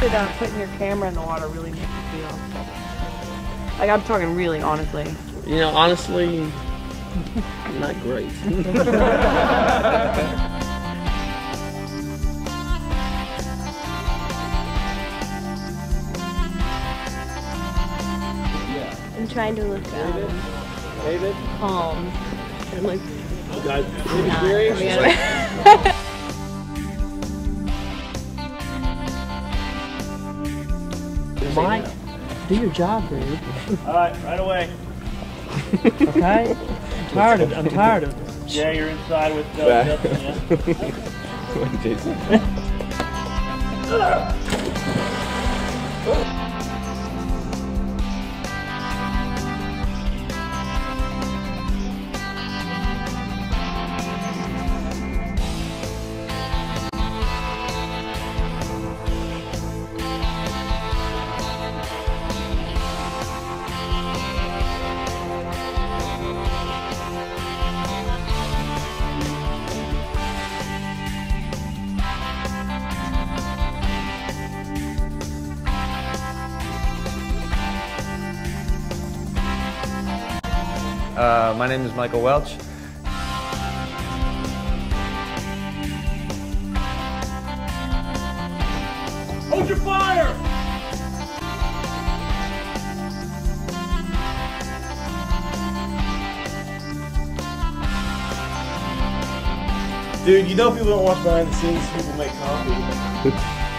did uh, putting your camera in the water really make you feel? Like I'm talking really honestly. You know, honestly, not great. I'm trying to look um, David? calm. And like You guys, not Gary? coming Mike, do your job, dude. All right, right away. Okay? I'm tired of I'm tired of this. Yeah, you're inside with uh, Justin, yeah. Jason. Uh, my name is Michael Welch. Hold your fire! Dude, you know people don't watch behind the scenes, people make coffee.